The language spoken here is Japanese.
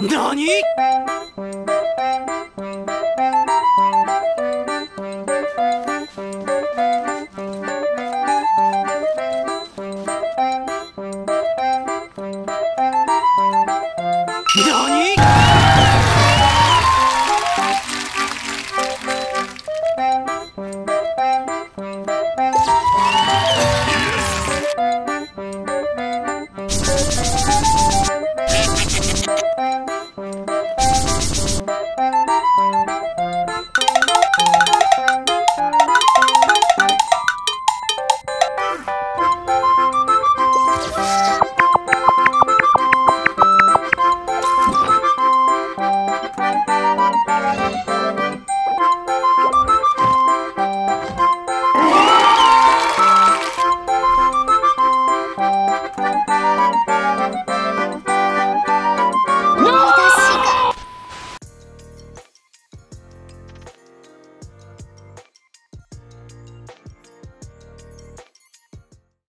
何？